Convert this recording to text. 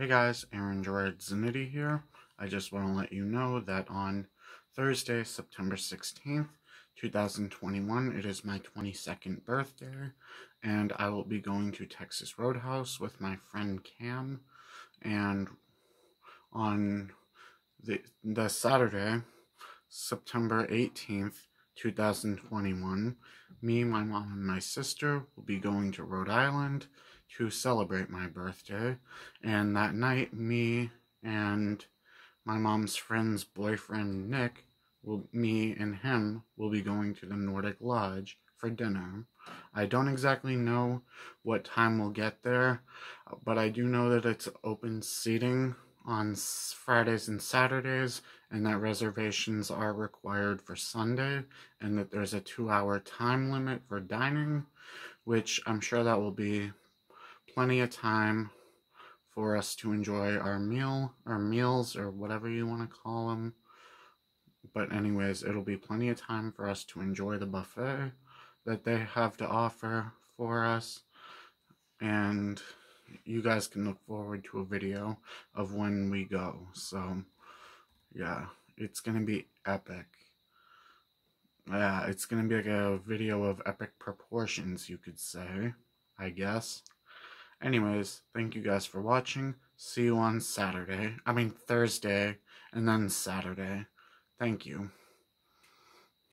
Hey guys, Aaron Gerrard-Ziniti here. I just want to let you know that on Thursday, September 16th, 2021, it is my 22nd birthday, and I will be going to Texas Roadhouse with my friend Cam. And on the, the Saturday, September 18th, 2021, me, my mom, and my sister will be going to Rhode Island to celebrate my birthday. And that night, me and my mom's friend's boyfriend, Nick, will, me and him will be going to the Nordic Lodge for dinner. I don't exactly know what time we'll get there, but I do know that it's open seating on Fridays and Saturdays, and that reservations are required for Sunday, and that there's a two hour time limit for dining, which I'm sure that will be plenty of time for us to enjoy our meal, our meals, or whatever you want to call them. But, anyways, it'll be plenty of time for us to enjoy the buffet that they have to offer for us. And you guys can look forward to a video of when we go. So, yeah, it's going to be epic. Yeah, it's going to be like a video of epic proportions, you could say, I guess. Anyways, thank you guys for watching. See you on Saturday. I mean, Thursday, and then Saturday. Thank you.